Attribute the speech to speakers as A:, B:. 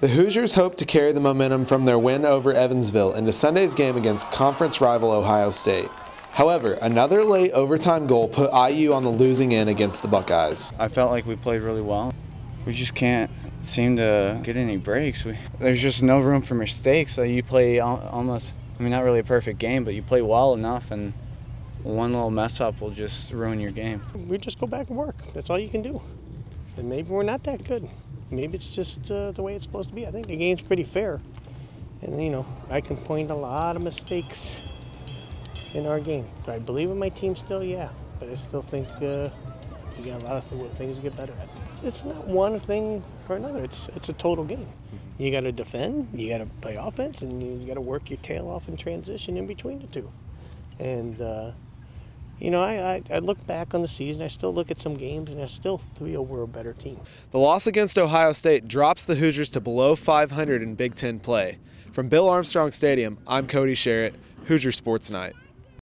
A: The Hoosiers hope to carry the momentum from their win over Evansville into Sunday's game against conference rival Ohio State. However, another late overtime goal put IU on the losing end against the Buckeyes.
B: I felt like we played really well. We just can't seem to get any breaks. We, there's just no room for mistakes. So you play almost, I mean, not really a perfect game, but you play well enough, and one little mess up will just ruin your game.
C: We just go back and work. That's all you can do. And maybe we're not that good maybe it's just uh, the way it's supposed to be. I think the game's pretty fair. And, you know, I can point a lot of mistakes in our game. Do I believe in my team still? Yeah. But I still think uh, you got a lot of things to get better at. It's not one thing or another. It's it's a total game. You got to defend, you got to play offense, and you, got to work your tail off and transition in between the two. And uh, you know, I, I, I, look back on the season, I still look at some games, and I still feel we're a better team.
A: The loss against Ohio State drops the Hoosiers to below 500 in Big Ten play. From Bill Armstrong Stadium, I'm Cody Sharrett, Hoosier Sports Night.